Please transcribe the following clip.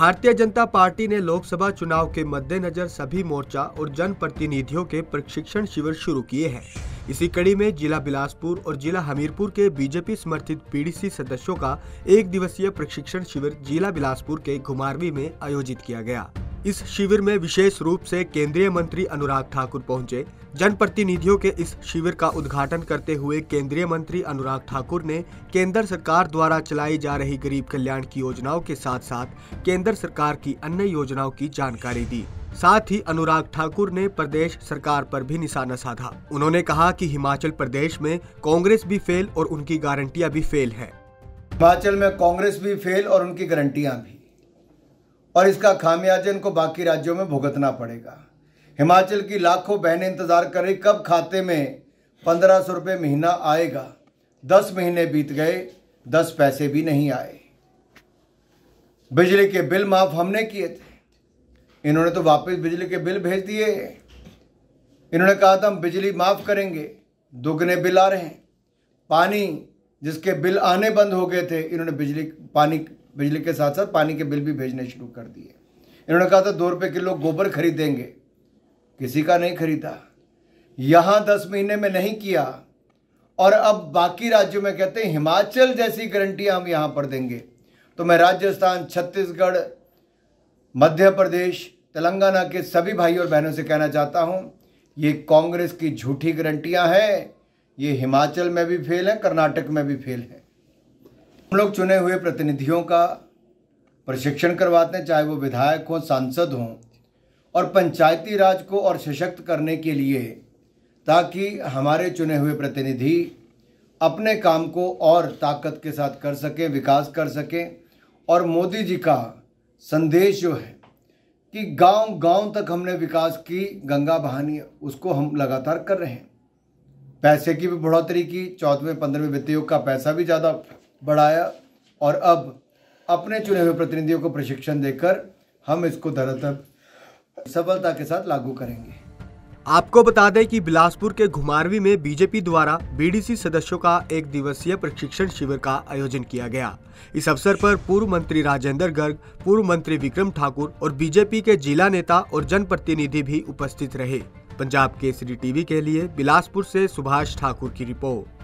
Bharatiya Janata party ने लोकसभा चुनाव के मद्देनजर सभी मोर्चा और जनप्रतिनिधियों के प्रशिक्षण शिविर शुरू किए हैं। इसी कड़ी में जिला बिलासपुर और जिला हमीरपुर के बीजेपी समर्थित पीडीसी सदस्यों का एक दिवसीय प्रशिक्षण शिविर जिला बिलासपुर के घुमारवी में आयोजित किया गया। इस शिविर में विशेष रूप से केंद्रीय मंत्री अनुराग ठाकुर पहुँचे। जनप्रतिनिधियों के इस शिविर का उद्घाटन करते हुए केंद्रीय मंत्री अनुराग ठाकुर ने केंद्र सरकार द्वारा चलाई जा रही गरीब कल्याण की योजनाओं के साथ साथ केंद्र सरकार की अन्य योजनाओं की जानकारी दी। साथ ही अनुराग ठाकुर ने प्रदेश सरकार पर भी निशाना साधा। उन्होंने कहा कि हिमाचल प्रदेश में कांग्रेस भी फेल और उनकी गारंटियाँ भी फेल है। हिमाचल में कांग्रेस भी फेल और उनकी गारंटियाँ भी। और इसका खामियाजा इनको बाकी राज्यों में भुगतना पड़ेगा। हिमाचल की लाखों बहनें इंतज़ार कर रही, कब खाते में पंद्रह सौ रुपये महीना आएगा? दस महीने बीत गए, दस पैसे भी नहीं आए। बिजली के बिल माफ़ हमने किए थे। इन्होंने तो वापस बिजली के बिल भेज दिए। इन्होंने कहा था, हम बिजली माफ़ करेंगे, दुगने बिल आ रहे हैं। पानी जिसके बिल आने बंद हो गए थे, इन्होंने बिजली, पानी बिजली के साथ साथ पानी के बिल भी भेजने शुरू कर दिए। इन्होंने कहा था, दो रुपये किलो गोबर खरीदेंगे। किसी का नहीं खरीदा। यहाँ दस महीने में नहीं किया। और अब बाकी राज्यों में कहते हैं, हिमाचल जैसी गारंटियाँ हम यहाँ पर देंगे। तो मैं राजस्थान, छत्तीसगढ़, मध्य प्रदेश, तेलंगाना के सभी भाई और बहनों से कहना चाहता हूँ, ये कांग्रेस की झूठी गारंटियाँ हैं, ये हिमाचल में भी फेल है, कर्नाटक में भी फेल है। हम लोग चुने हुए प्रतिनिधियों का प्रशिक्षण करवाते हैं, चाहे वो विधायक हों, सांसद हों, और पंचायती राज को और सशक्त करने के लिए, ताकि हमारे चुने हुए प्रतिनिधि अपने काम को और ताकत के साथ कर सकें, विकास कर सकें। और मोदी जी का संदेश जो है कि गाँव गाँव तक हमने विकास की, गंगा बहानी, उसको हम लगातार कर रहे हैं। पैसे की भी बढ़ोतरी की, चौदहवें, पंद्रहवें वित्त का पैसा भी ज़्यादा बढ़ाया और अब अपने चुने हुए प्रतिनिधियों को प्रशिक्षण देकर हम इसको धरातल सफलता के साथ लागू करेंगे। आपको बता दें कि बिलासपुर के घुमारवी में बीजेपी द्वारा बीडीसी सदस्यों का एक दिवसीय प्रशिक्षण शिविर का आयोजन किया गया। इस अवसर पर पूर्व मंत्री राजेंद्र गर्ग, पूर्व मंत्री विक्रम ठाकुर और बीजेपी के जिला नेता और जनप्रतिनिधि भी उपस्थित रहे। पंजाब केसरी टीवी के लिए बिलासपुर से सुभाष ठाकुर की रिपोर्ट।